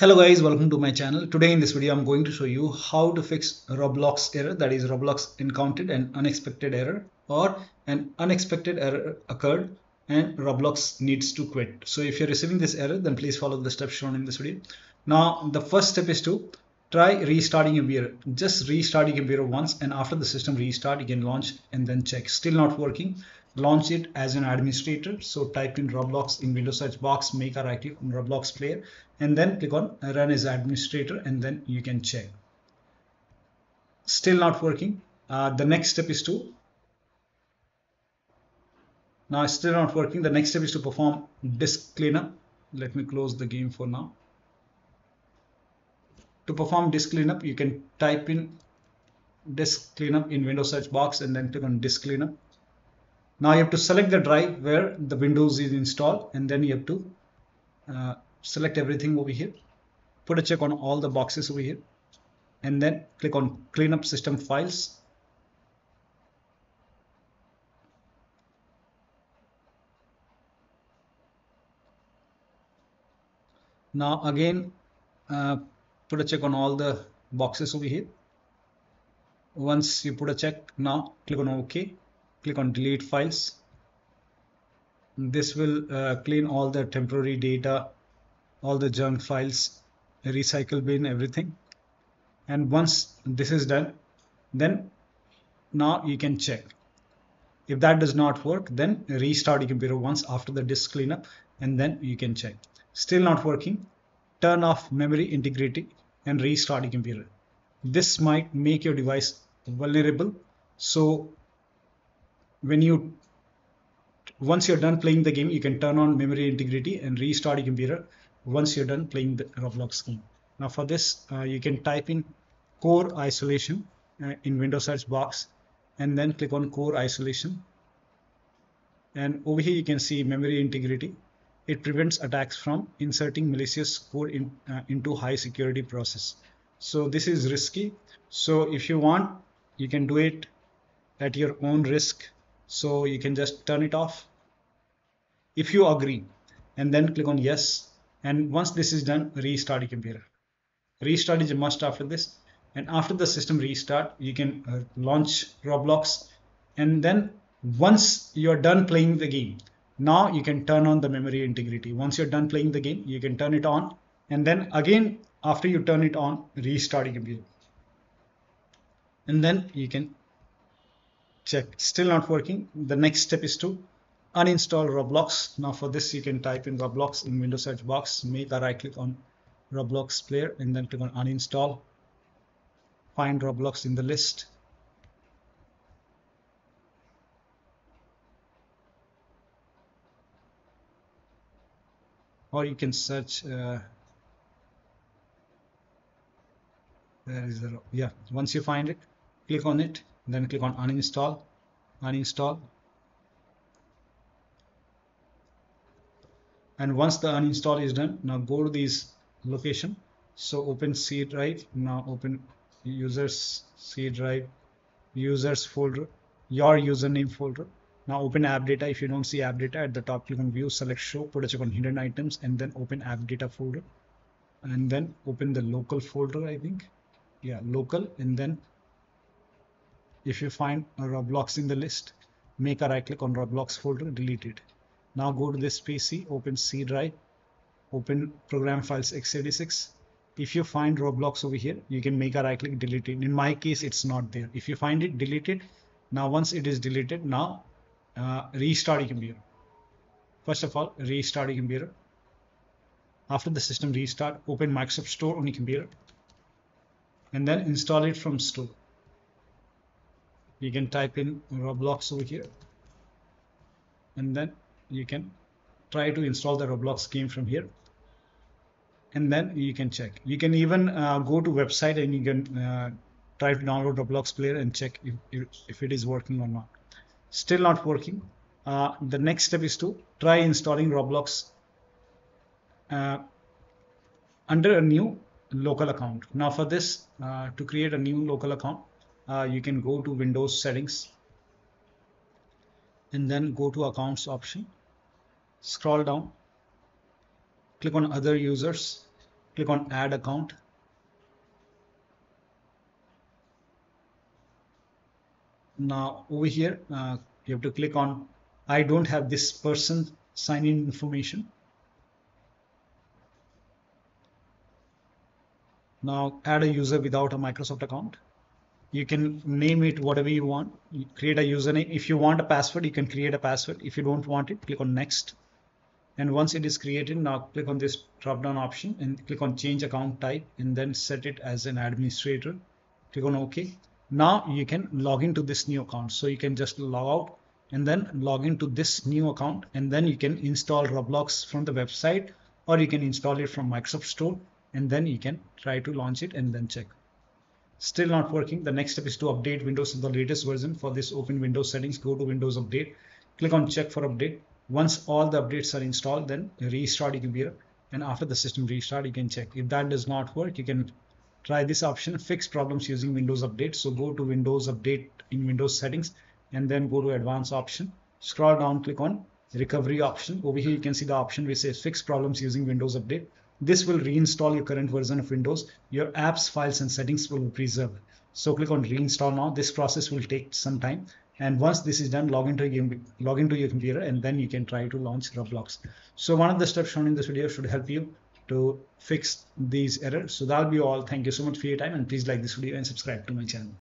Hello guys, welcome to my channel. Today in this video, I'm going to show you how to fix Roblox error. That is Roblox encountered an unexpected error or an unexpected error occurred and Roblox needs to quit. So if you're receiving this error, then please follow the steps shown in this video. Now, the first step is to try restarting your computer. Just restarting your computer once and after the system restart, you can launch and then check. Still not working launch it as an administrator. So type in roblox in windows search box make a right click on roblox player and then click on run as administrator and then you can check. Still not working. Uh, the next step is to now it's still not working. The next step is to perform disk cleanup. Let me close the game for now. To perform disk cleanup you can type in disk cleanup in windows search box and then click on disk cleanup now you have to select the drive where the Windows is installed and then you have to uh, select everything over here. Put a check on all the boxes over here and then click on clean up system files. Now again uh, put a check on all the boxes over here. Once you put a check now click on OK click on delete files. This will uh, clean all the temporary data all the junk files recycle bin everything. And once this is done then now you can check. If that does not work then restart your computer once after the disk cleanup and then you can check. Still not working. Turn off memory integrity and restart your computer. This might make your device vulnerable so when you once you're done playing the game you can turn on memory integrity and restart your computer once you're done playing the roblox game. Now for this uh, you can type in core isolation uh, in windows search box and then click on core isolation. And over here you can see memory integrity. It prevents attacks from inserting malicious code in, uh, into high security process. So this is risky. So if you want you can do it at your own risk so you can just turn it off. If you agree and then click on yes. And once this is done restart your computer. Restart is a must after this. And after the system restart you can uh, launch roblox. And then once you're done playing the game now you can turn on the memory integrity. Once you're done playing the game you can turn it on. And then again after you turn it on restart your computer. And then you can check. Still not working. The next step is to uninstall roblox. Now for this you can type in roblox in windows search box. Make a right click on roblox player and then click on uninstall. Find roblox in the list. Or you can search uh, there is a yeah once you find it click on it then click on uninstall uninstall. And once the uninstall is done now go to this location. So open C drive now open users C drive users folder your username folder. Now open app data. If you don't see app data at the top click on view select show put a check on hidden items and then open app data folder. And then open the local folder I think. Yeah local and then if you find a Roblox in the list, make a right click on Roblox folder, delete it. Now go to this PC, open C drive, open program files x86. If you find Roblox over here, you can make a right click, delete it. In my case, it's not there. If you find it, delete it. Now, once it is deleted, now uh, restart your computer. First of all, restart your computer. After the system restart, open Microsoft Store on your computer and then install it from store you can type in roblox over here. And then you can try to install the roblox game from here. And then you can check. You can even uh, go to website and you can uh, try to download roblox player and check if, if it is working or not. Still not working. Uh, the next step is to try installing roblox uh, under a new local account. Now for this uh, to create a new local account uh, you can go to Windows settings and then go to accounts option scroll down click on other users click on add account. Now over here uh, you have to click on I don't have this person sign in information. Now add a user without a Microsoft account you can name it whatever you want. You create a username. If you want a password you can create a password. If you don't want it click on next. And once it is created now click on this drop down option and click on change account type and then set it as an administrator. Click on ok. Now you can log into this new account. So you can just log out and then log into this new account and then you can install roblox from the website or you can install it from microsoft store and then you can try to launch it and then check still not working. The next step is to update windows to the latest version. For this open windows settings go to windows update. Click on check for update. Once all the updates are installed then restart your computer. And after the system restart you can check. If that does not work you can try this option fix problems using windows update. So go to windows update in windows settings and then go to advanced option. Scroll down click on recovery option. Over here you can see the option which says fix problems using windows update this will reinstall your current version of windows. Your apps files and settings will be preserved. So click on reinstall now. This process will take some time. And once this is done log into your log into your computer and then you can try to launch roblox. So one of the steps shown in this video should help you to fix these errors. So that'll be all. Thank you so much for your time and please like this video and subscribe to my channel